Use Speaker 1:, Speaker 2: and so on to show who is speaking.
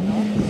Speaker 1: 줘.